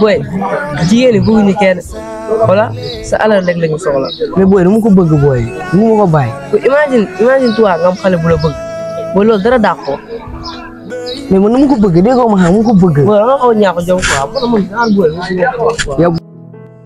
booy jigéen ñi bëgguñu kenn voilà sa alal rek lañu soxla mais booy dama ko bëgg booy mu ma ko bàyyi ko imagine imagine toi nga am xale bu la bëgg booy loolu dara dàq ko mais man dama ko bëgg déggoo ma xam mu ko bëgg booy dama xaw ñaax jom quoi man man daan booy yow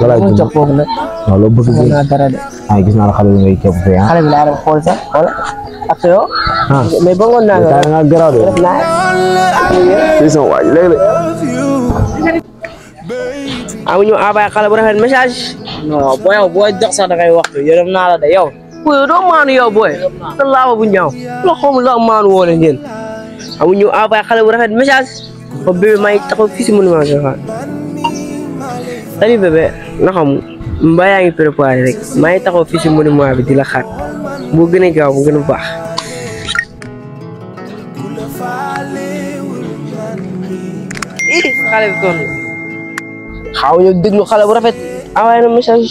walaay mu dund jox foofu nag non loo bëgg mën naa dara de ah gis naa la xale bi ngay képp fee ah xale bi laa doon xool sax xool ak sa yoo ah mais ba ngoon naa nga daa nga garaaw de def naa fii sama waaj léegi la amu ñu envoyé xale bu rafet message non boo yow boo jox sax da ngay waxtu yërëm naa la de yow booy yow doo maanu yow booy sa laaba bu ñaaw loo xamul loo maanu woo leen yéen amu ñu envoyé xale bu rafet message ba bébé maa ngi taxaw fii si monument de Joal salut bébé na xam mbaa yaa ngi préparé rek maa ngi taxaw fii si monument bi di la xaar boo gën a gaaw bu gën a baax ih xale bi toll xaw ñu déglu xale bu rafet envoyé na message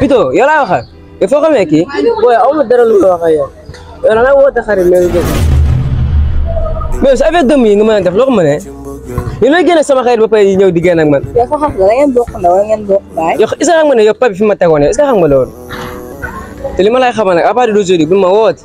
Pito yow laa waxal il faut que mais kii booy aw ma dara lu ma wax ak yow yow da ngay woote xarit mais du dëgg mais sa affaire gëm yi nga mën a def loo ko mënee yow looy génne sama xarit ba pare ñëw di génn ak man yow sax xam nga da ngeen bokk ndaw da ngeen bokk baay. yow est-ce que xam nga ne yow pap bi fi ma tegoon yow est-ce que xam nga loolu te li ma lay xamal nag à partir d'aujourd'hui bu ma woote